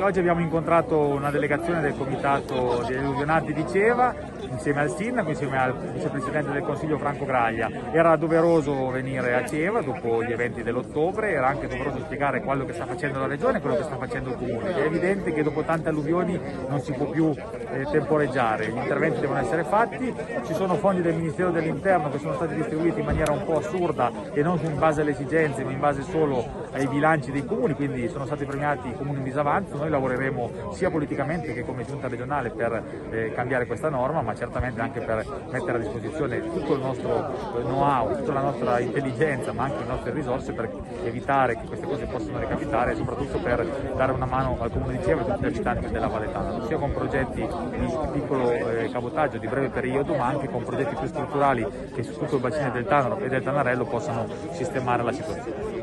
Oggi abbiamo incontrato una delegazione del comitato degli illusionati di Ceva insieme al sindaco, insieme al vicepresidente del Consiglio Franco Graglia. Era doveroso venire a Ceva dopo gli eventi dell'ottobre, era anche doveroso spiegare quello che sta facendo la Regione e quello che sta facendo il Comune. È evidente che dopo tante alluvioni non si può più eh, temporeggiare, gli interventi devono essere fatti, ci sono fondi del Ministero dell'Interno che sono stati distribuiti in maniera un po' assurda e non in base alle esigenze ma in base solo ai bilanci dei comuni, quindi sono stati premiati i comuni in disavanzo, lavoreremo sia politicamente che come giunta regionale per eh, cambiare questa norma, ma certamente anche per mettere a disposizione tutto il nostro know-how, tutta la nostra intelligenza, ma anche le nostre risorse per evitare che queste cose possano ricapitare e soprattutto per dare una mano al comune di Cievo e a tutti gli abitanti della Valle Tanaro, sia con progetti di piccolo eh, cabotaggio di breve periodo, ma anche con progetti più strutturali che su tutto il bacino del Tanaro e del Tanarello possano sistemare la situazione.